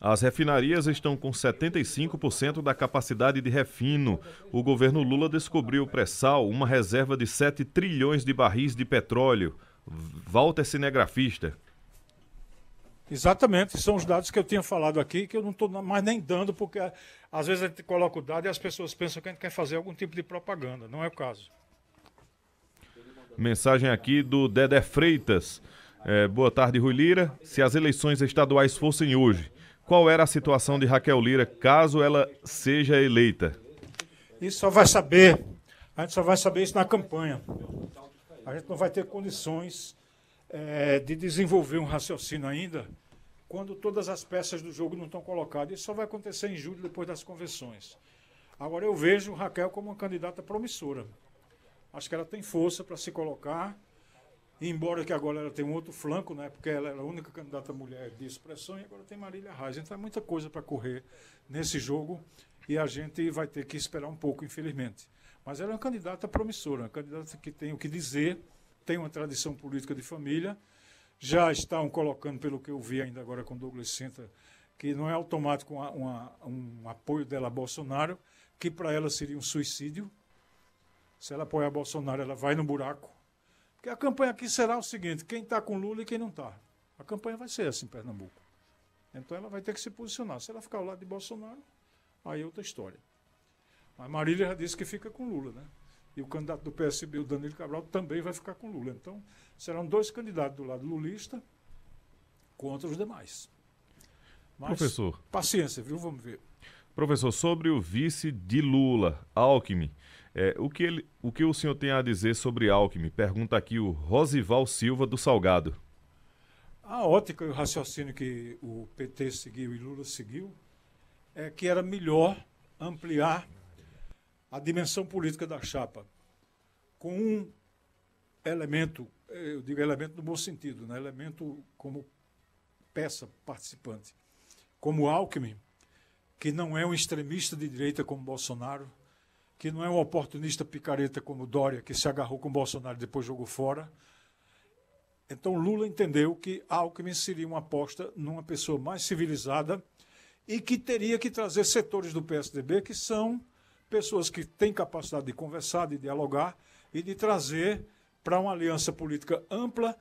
As refinarias estão com 75% da capacidade de refino. O governo Lula descobriu pré-sal, uma reserva de 7 trilhões de barris de petróleo. Walter cinegrafista. Exatamente, são os dados que eu tinha falado aqui, que eu não estou mais nem dando, porque às vezes a gente coloca o dado e as pessoas pensam que a gente quer fazer algum tipo de propaganda. Não é o caso. Mensagem aqui do Dedé Freitas. É, boa tarde, Rui Lira. Se as eleições estaduais fossem hoje, qual era a situação de Raquel Lira caso ela seja eleita? Isso só vai saber, a gente só vai saber isso na campanha. A gente não vai ter condições é, de desenvolver um raciocínio ainda quando todas as peças do jogo não estão colocadas. Isso só vai acontecer em julho, depois das convenções. Agora, eu vejo Raquel como uma candidata promissora. Acho que ela tem força para se colocar embora que agora ela tenha um outro flanco, né, porque ela era a única candidata mulher de expressão, e agora tem Marília Reis. Então é muita coisa para correr nesse jogo e a gente vai ter que esperar um pouco, infelizmente. Mas ela é uma candidata promissora, uma candidata que tem o que dizer, tem uma tradição política de família. Já estão colocando, pelo que eu vi ainda agora com Douglas Sintra, que não é automático uma, uma, um apoio dela a Bolsonaro, que para ela seria um suicídio. Se ela apoiar Bolsonaro, ela vai no buraco porque a campanha aqui será o seguinte: quem está com Lula e quem não está. A campanha vai ser essa em Pernambuco. Então ela vai ter que se posicionar. Se ela ficar ao lado de Bolsonaro, aí é outra história. Mas Marília já disse que fica com Lula, né? E o candidato do PSB, o Danilo Cabral, também vai ficar com Lula. Então, serão dois candidatos do lado lulista contra os demais. Mas, Professor. Paciência, viu? Vamos ver. Professor, sobre o vice de Lula, Alckmin. É, o, que ele, o que o senhor tem a dizer sobre Alckmin? Pergunta aqui o Rosival Silva do Salgado. A ótica e o raciocínio que o PT seguiu e Lula seguiu é que era melhor ampliar a dimensão política da chapa com um elemento, eu digo elemento no bom sentido, né? elemento como peça participante, como Alckmin, que não é um extremista de direita como Bolsonaro, que não é um oportunista picareta como Dória, que se agarrou com Bolsonaro e depois jogou fora. Então Lula entendeu que Alckmin seria uma aposta numa pessoa mais civilizada e que teria que trazer setores do PSDB que são pessoas que têm capacidade de conversar, de dialogar e de trazer para uma aliança política ampla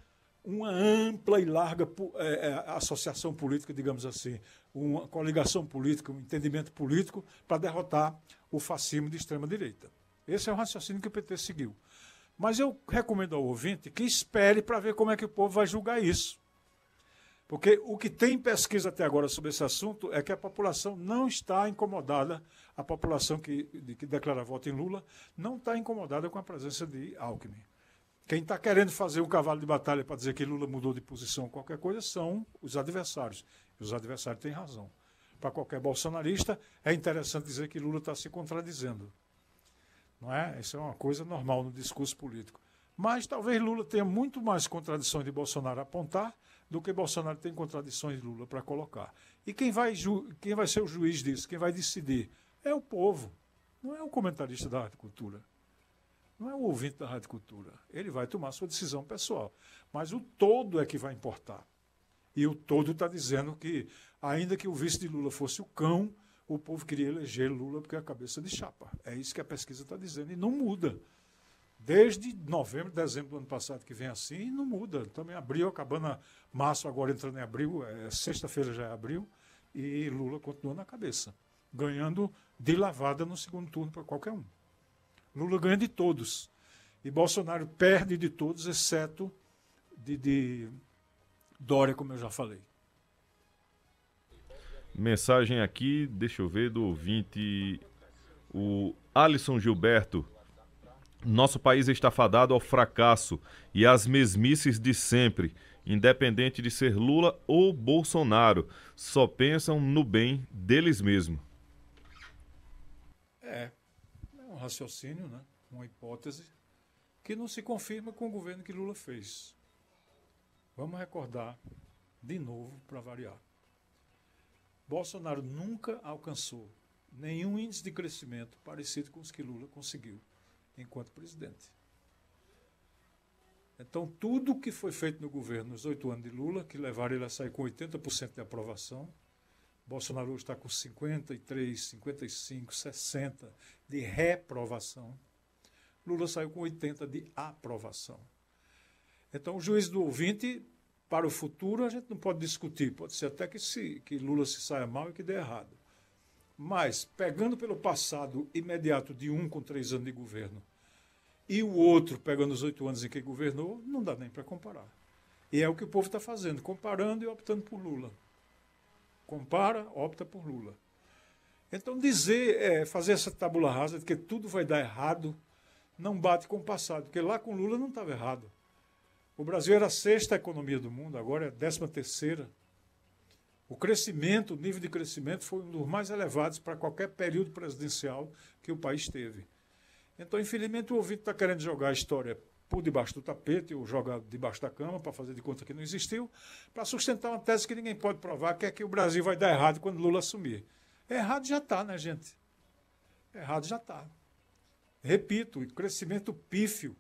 uma ampla e larga é, é, associação política, digamos assim, uma coligação política, um entendimento político para derrotar o fascismo de extrema-direita. Esse é o raciocínio que o PT seguiu. Mas eu recomendo ao ouvinte que espere para ver como é que o povo vai julgar isso. Porque o que tem pesquisa até agora sobre esse assunto é que a população não está incomodada, a população que, que declara voto em Lula, não está incomodada com a presença de Alckmin. Quem está querendo fazer um cavalo de batalha para dizer que Lula mudou de posição, qualquer coisa, são os adversários. E os adversários têm razão. Para qualquer bolsonarista, é interessante dizer que Lula está se contradizendo. Não é? Isso é uma coisa normal no discurso político. Mas talvez Lula tenha muito mais contradições de Bolsonaro a apontar do que Bolsonaro tem contradições de Lula para colocar. E quem vai, quem vai ser o juiz disso, quem vai decidir, é o povo, não é o comentarista da arte cultura. Não é o ouvinte da Rádio Cultura. Ele vai tomar sua decisão pessoal. Mas o todo é que vai importar. E o todo está dizendo que, ainda que o vice de Lula fosse o cão, o povo queria eleger Lula porque é a cabeça de chapa. É isso que a pesquisa está dizendo. E não muda. Desde novembro, dezembro do ano passado que vem assim, não muda. Também abril, acabando março, agora entrando em abril, é, sexta-feira já é abril, e Lula continua na cabeça, ganhando de lavada no segundo turno para qualquer um. Lula ganha de todos. E Bolsonaro perde de todos, exceto de, de Dória, como eu já falei. Mensagem aqui, deixa eu ver, do ouvinte, o Alisson Gilberto. Nosso país está fadado ao fracasso e às mesmices de sempre, independente de ser Lula ou Bolsonaro. Só pensam no bem deles mesmos. É, um raciocínio, né? uma hipótese, que não se confirma com o governo que Lula fez. Vamos recordar de novo para variar. Bolsonaro nunca alcançou nenhum índice de crescimento parecido com os que Lula conseguiu enquanto presidente. Então, tudo que foi feito no governo nos oito anos de Lula, que levaram ele a sair com 80% de aprovação, Bolsonaro está com 53, 55, 60 de reprovação. Lula saiu com 80 de aprovação. Então, o juiz do ouvinte, para o futuro, a gente não pode discutir. Pode ser até que, se, que Lula se saia mal e que dê errado. Mas, pegando pelo passado imediato de um com três anos de governo e o outro pegando os oito anos em que governou, não dá nem para comparar. E é o que o povo está fazendo, comparando e optando por Lula compara, opta por Lula. Então dizer, é, fazer essa tabula rasa de que tudo vai dar errado, não bate com o passado, porque lá com Lula não estava errado. O Brasil era a sexta economia do mundo, agora é a décima terceira. O crescimento, o nível de crescimento foi um dos mais elevados para qualquer período presidencial que o país teve. Então, infelizmente, o ouvinte está querendo jogar a história por debaixo do tapete ou jogar debaixo da cama para fazer de conta que não existiu, para sustentar uma tese que ninguém pode provar, que é que o Brasil vai dar errado quando Lula assumir. Errado já está, né, gente? Errado já está. Repito, crescimento pífio.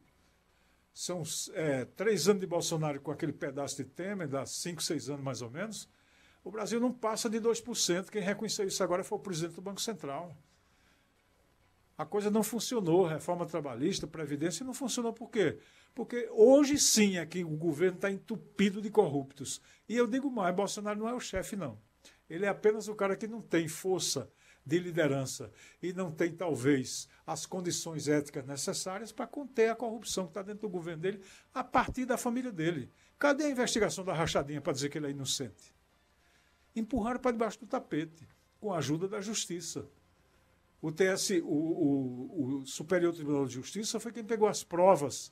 São é, três anos de Bolsonaro com aquele pedaço de Temer, dá cinco, seis anos mais ou menos. O Brasil não passa de 2%. Quem reconheceu isso agora foi o presidente do Banco Central. A coisa não funcionou, reforma trabalhista, previdência, não funcionou por quê? Porque hoje sim é que o governo está entupido de corruptos. E eu digo mais, Bolsonaro não é o chefe, não. Ele é apenas o cara que não tem força de liderança e não tem, talvez, as condições éticas necessárias para conter a corrupção que está dentro do governo dele a partir da família dele. Cadê a investigação da rachadinha para dizer que ele é inocente? Empurraram para debaixo do tapete, com a ajuda da justiça. O TS, o, o, o Superior Tribunal de Justiça foi quem pegou as provas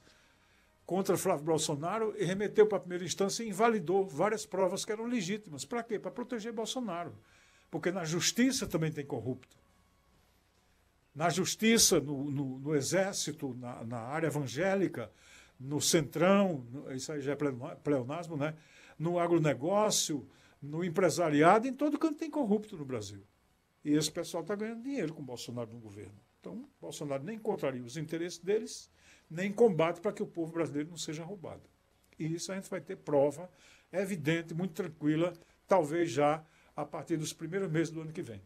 contra Flávio Bolsonaro e remeteu para a primeira instância e invalidou várias provas que eram legítimas. Para quê? Para proteger Bolsonaro. Porque na justiça também tem corrupto. Na justiça, no, no, no exército, na, na, área evangélica, no centrão, isso aí já é pleonasmo, né? no agronegócio, no empresariado, em todo canto tem corrupto no Brasil. E esse pessoal está ganhando dinheiro com o Bolsonaro no governo. Então, Bolsonaro nem contraria os interesses deles, nem combate para que o povo brasileiro não seja roubado. E isso a gente vai ter prova evidente, muito tranquila, talvez já a partir dos primeiros meses do ano que vem.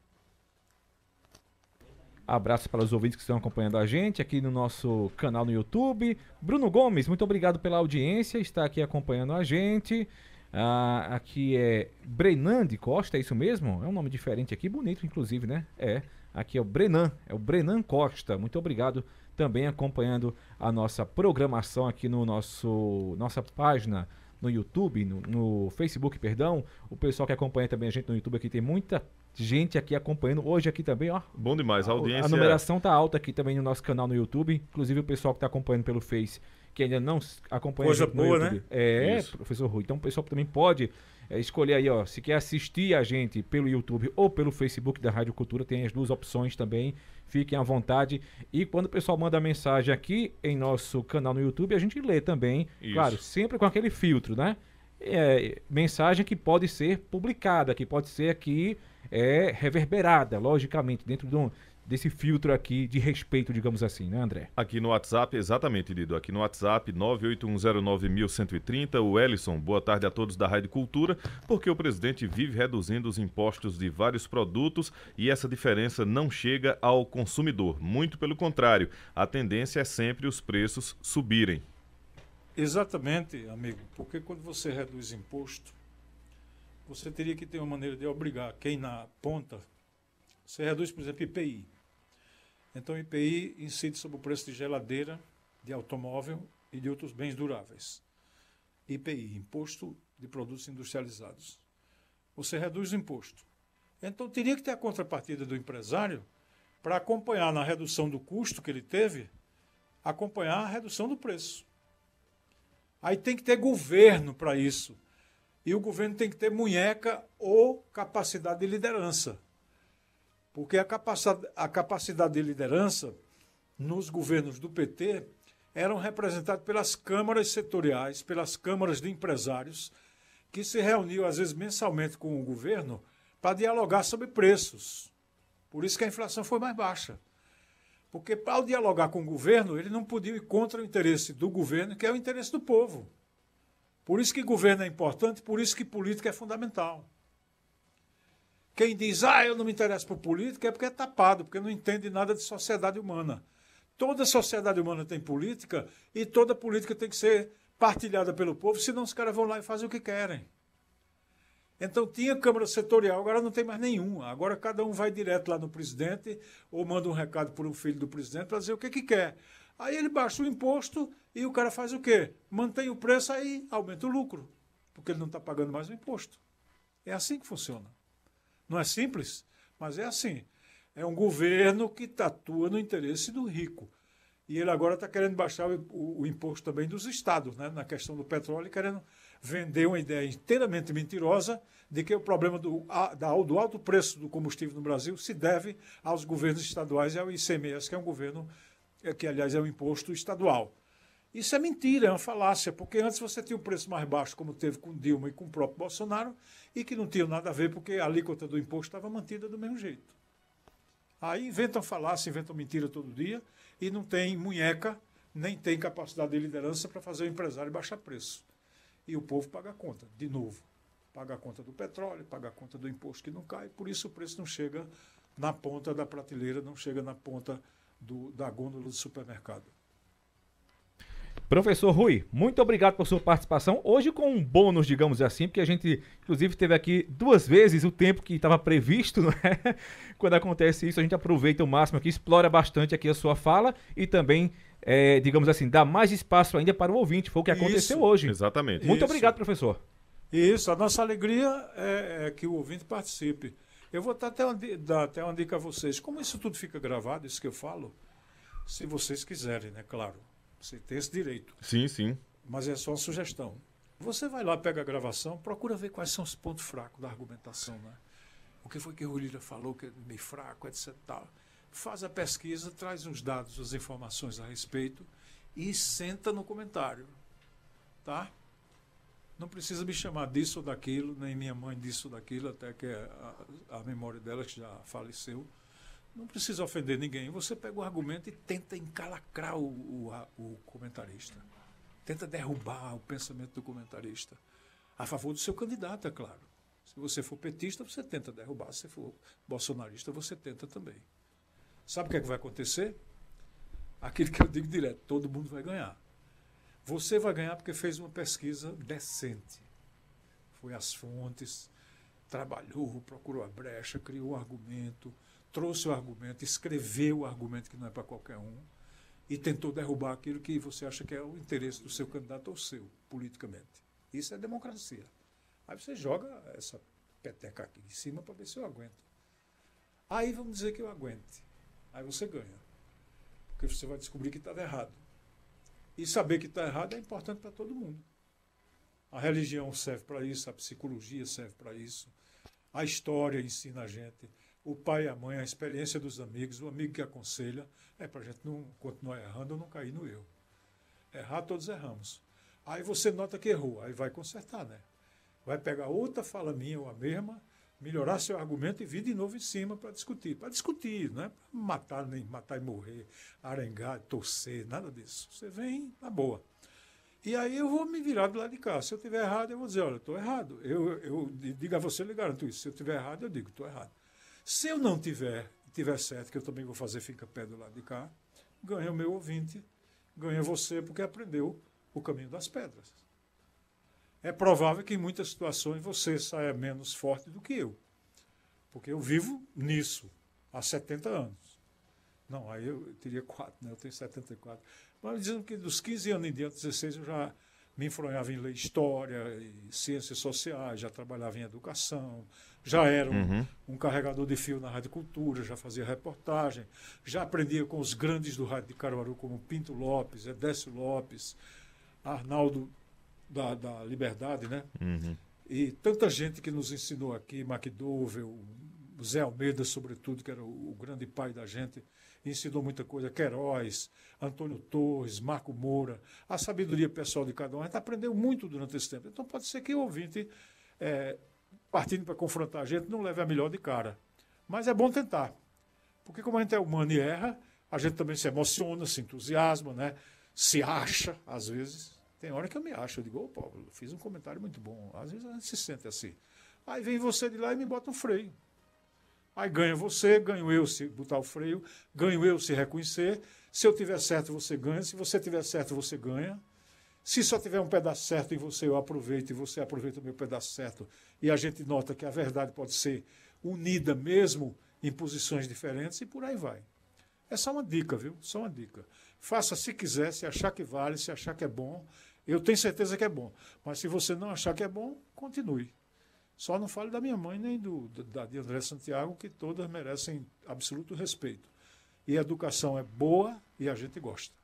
Abraço para os ouvintes que estão acompanhando a gente aqui no nosso canal no YouTube. Bruno Gomes, muito obrigado pela audiência, está aqui acompanhando a gente. Ah, aqui é Brenan de Costa, é isso mesmo? É um nome diferente aqui, bonito inclusive, né? É. Aqui é o Brenan, é o Brenan Costa. Muito obrigado também acompanhando a nossa programação aqui no nosso nossa página no YouTube, no, no, Facebook, perdão. O pessoal que acompanha também a gente no YouTube aqui tem muita gente aqui acompanhando hoje aqui também, ó. Bom demais, a audiência. A numeração tá alta aqui também no nosso canal no YouTube, inclusive o pessoal que está acompanhando pelo Face, que ainda não acompanha Coisa a gente no boa, YouTube. né? É, Isso. professor Rui. Então o pessoal também pode é, escolher aí, ó, se quer assistir a gente pelo YouTube ou pelo Facebook da Rádio Cultura, tem as duas opções também. Fiquem à vontade. E quando o pessoal manda mensagem aqui em nosso canal no YouTube, a gente lê também. Isso. Claro, sempre com aquele filtro, né? É, mensagem que pode ser publicada, que pode ser aqui é, reverberada, logicamente, dentro de um- desse filtro aqui de respeito, digamos assim, né, André? Aqui no WhatsApp, exatamente, Dido. Aqui no WhatsApp, 981091130. O Ellison, boa tarde a todos da Rádio Cultura, porque o presidente vive reduzindo os impostos de vários produtos e essa diferença não chega ao consumidor. Muito pelo contrário, a tendência é sempre os preços subirem. Exatamente, amigo, porque quando você reduz imposto, você teria que ter uma maneira de obrigar quem na ponta. Você reduz, por exemplo, IPI. Então, o IPI incide sobre o preço de geladeira, de automóvel e de outros bens duráveis. IPI, Imposto de Produtos Industrializados. Você reduz o imposto. Então, teria que ter a contrapartida do empresário para acompanhar na redução do custo que ele teve, acompanhar a redução do preço. Aí tem que ter governo para isso. E o governo tem que ter munheca ou capacidade de liderança. Porque a capacidade, a capacidade de liderança nos governos do PT eram representadas pelas câmaras setoriais, pelas câmaras de empresários, que se reuniam, às vezes, mensalmente com o governo para dialogar sobre preços. Por isso que a inflação foi mais baixa. Porque, para dialogar com o governo, ele não podia ir contra o interesse do governo, que é o interesse do povo. Por isso que governo é importante, por isso que política é fundamental. Quem diz, ah, eu não me interesso por política, é porque é tapado, porque não entende nada de sociedade humana. Toda sociedade humana tem política e toda política tem que ser partilhada pelo povo, senão os caras vão lá e fazem o que querem. Então tinha Câmara Setorial, agora não tem mais nenhuma. Agora cada um vai direto lá no presidente ou manda um recado por um filho do presidente para dizer o que, que quer. Aí ele baixa o imposto e o cara faz o quê? Mantém o preço aí, aumenta o lucro, porque ele não está pagando mais o imposto. É assim que funciona. Não é simples, mas é assim. É um governo que tatua no interesse do rico. E ele agora está querendo baixar o, o- o imposto também dos estados, né? na questão do petróleo, querendo vender uma ideia inteiramente mentirosa de que o problema do, a- do alto preço do combustível no Brasil se deve aos governos estaduais e ao ICMS, que é um governo, é, que aliás é um imposto estadual. Isso é mentira, é uma falácia, porque antes você tinha o preço mais baixo, como teve com Dilma e com o próprio Bolsonaro, e que não tinha nada a ver, porque a alíquota do imposto estava mantida do mesmo jeito. Aí inventam falácia, inventam mentira todo dia, e não tem munheca, nem tem capacidade de liderança para fazer o empresário baixar preço. E o povo paga a conta, de novo. Paga a conta do petróleo, paga a conta do imposto que não cai, por isso o preço não chega na ponta da prateleira, não chega na ponta do- da gôndola do supermercado. Professor Rui, muito obrigado por sua participação. Hoje com um bônus, digamos assim, porque a gente, inclusive, teve aqui duas vezes o tempo que estava previsto, não é? Quando acontece isso, a gente aproveita o máximo aqui, explora bastante aqui a sua fala e também, eh, digamos assim, dá mais espaço ainda para o ouvinte. Foi o que aconteceu Isso. hoje. Exatamente. Muito Isso. obrigado, professor. Isso, a nossa alegria é, é que o ouvinte participe. Eu vou dar até, uma, dar até uma dica a vocês. Como isso tudo fica gravado, isso que eu falo, se vocês quiserem, né? Claro, você tem esse direito. Sim, sim. Mas é só uma sugestão. Você vai lá, pega a gravação, procura ver quais são os pontos fracos da argumentação, né? O que foi que o Lira falou que é meio fraco, etc. Tal. Faz a pesquisa, traz os dados, as informações a respeito e senta no comentário, tá? Não precisa me chamar disso ou daquilo, nem minha mãe disso ou daquilo, até que a, a memória dela que já faleceu. Não precisa ofender ninguém. Você pega o argumento e tenta encalacrar o, o, o comentarista. Tenta derrubar o pensamento do comentarista. A favor do seu candidato, é claro. Se você for petista, você tenta derrubar. Se for bolsonarista, você tenta também. Sabe o que, é que vai acontecer? Aquilo que eu digo direto: todo mundo vai ganhar. Você vai ganhar porque fez uma pesquisa decente. Foi às fontes, trabalhou, procurou a brecha, criou o um argumento, trouxe o argumento, escreveu o argumento que não é para qualquer um e tentou derrubar aquilo que você acha que é o interesse do seu candidato ou seu, politicamente. Isso é democracia. Aí você joga essa peteca aqui em cima para ver se eu aguento. Aí vamos dizer que eu aguente. Aí você ganha. Porque você vai descobrir que estava errado. E saber que está errado é importante para todo mundo. A religião serve para isso, a psicologia serve para isso, a história ensina a gente, o pai e a mãe, a experiência dos amigos, o amigo que aconselha, é para a gente não continuar errando ou não cair no erro. Errar, todos erramos. Aí você nota que errou, aí vai consertar, né? Vai pegar outra fala minha ou a mesma, melhorar seu argumento e vir de novo em cima para discutir. Para discutir, não é para matar, nem matar e morrer, arengar, torcer, nada disso. Você vem na boa. E aí eu vou me virar do lado de cá. Se eu tiver errado, eu vou dizer, olha, estou errado. Eu, eu digo a você, lhe garanto isso. Se eu tiver errado, eu digo, estou errado. Se eu não tiver, tiver certo, que eu também vou fazer fica pé do lado de cá, ganha o meu ouvinte, ganha você, porque aprendeu o caminho das pedras é provável que em muitas situações você saia menos forte do que eu. Porque eu vivo nisso há 70 anos. Não, aí eu teria 4, né? eu tenho 74. Mas dizendo que dos 15 anos em diante, 16, eu já me enfronhava em história ciências sociais, já trabalhava em educação, já era um, uhum. um, carregador de fio na Rádio Cultura, já fazia reportagem, já aprendia com os grandes do rádio de Caruaru, como Pinto Lopes, Edécio Lopes, Arnaldo da, da liberdade, né? Uhum. E tanta gente que nos ensinou aqui, McDowell, Zé Almeida, sobretudo, que era o, o, grande pai da gente, ensinou muita coisa, Queiroz, Antônio Torres, Marco Moura, a sabedoria pessoal de cada um. A gente aprendeu muito durante esse tempo. Então pode ser que o ouvinte, é, partindo para confrontar a gente, não leve a melhor de cara. Mas é bom tentar. Porque como a gente é humano e erra, a gente também se emociona, se entusiasma, né? se acha, às vezes. Tem hora que eu me acho, eu digo, ô Paulo, fiz um comentário muito bom. Às vezes a gente se sente assim. Aí vem você de lá e me bota um freio. Aí ganha você, ganho eu se botar o freio, ganho eu se reconhecer. Se eu tiver certo, você ganha. Se você tiver certo, você ganha. Se só tiver um pedaço certo em você, eu aproveito e você aproveita o meu pedaço certo. E a gente nota que a verdade pode ser unida mesmo em posições diferentes e por aí vai. É só uma dica, viu? Só uma dica. Faça se quiser, se achar que vale, se achar que é bom. Eu tenho certeza que é bom. Mas se você não achar que é bom, continue. Só não fale da minha mãe nem do, da de André Santiago, que todas merecem absoluto respeito. E a educação é boa e a gente gosta.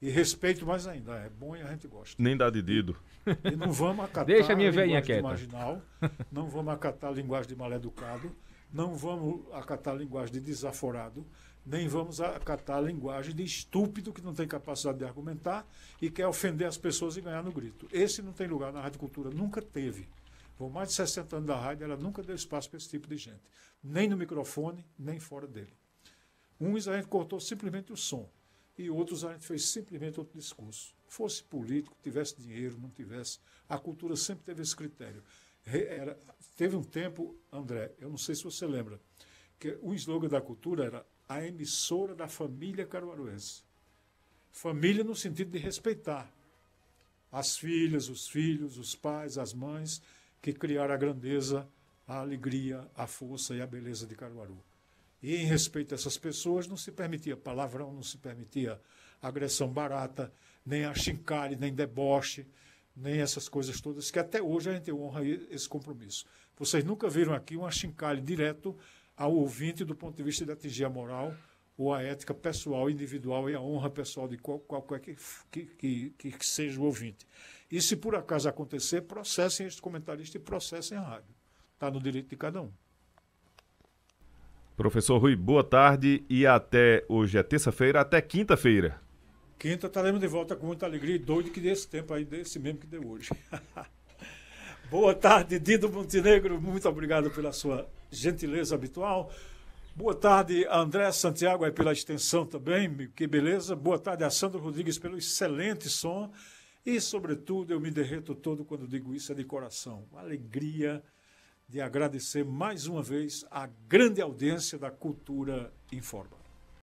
E respeito mais ainda, é bom e a gente gosta. Nem dá de dedo. E não vamos acatar Deixa a minha linguagem quieta. marginal, não vamos acatar a linguagem de mal-educado, não vamos acatar a linguagem de desaforado, nem vamos acatar a linguagem de estúpido que não tem capacidade de argumentar e quer ofender as pessoas e ganhar no grito. Esse não tem lugar na Rádio Cultura, nunca teve. Por mais de 60 anos da rádio, ela nunca deu espaço para esse tipo de gente. Nem no microfone, nem fora dele. Uns a gente cortou simplesmente o som. E outros a gente fez simplesmente outro discurso. Fosse político, tivesse dinheiro, não tivesse. A cultura sempre teve esse critério. Era, teve um tempo, André, eu não sei se você lembra, que o slogan da cultura era a emissora da família caruaruense. Família no sentido de respeitar as filhas, os filhos, os pais, as mães que criaram a grandeza, a alegria, a força e a beleza de Caruaru. E em respeito a essas pessoas não se permitia palavrão, não se permitia agressão barata, nem achincalhe, nem deboche, nem essas coisas todas, que até hoje a gente honra esse compromisso. Vocês nunca viram aqui um achincalhe direto ao ouvinte do ponto de vista de atingir a moral ou a ética pessoal, individual e a honra pessoal de qual, qualquer que, que, que, que seja o ouvinte. E se por acaso acontecer, processem este comentarista e processem a rádio. Está no direito de cada um. Professor Rui, boa tarde e até hoje é terça-feira, até quinta-feira. Quinta estaremos de volta com muita alegria e doido que desse tempo aí, desse mesmo que deu hoje. Boa tarde, Dido Montenegro. Muito obrigado pela sua gentileza habitual. Boa tarde, André Santiago, aí pela extensão também, que beleza. Boa tarde a Sandro Rodrigues pelo excelente som. E, sobretudo, eu me derreto todo quando digo isso, é de coração. Alegria de agradecer mais uma vez a grande audiência da Cultura Informa.